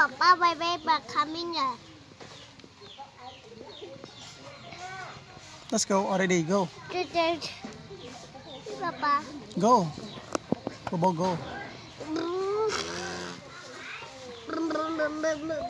Papa, baby, but coming here. Let's go already. Go. Papa. Go. Bobo, go.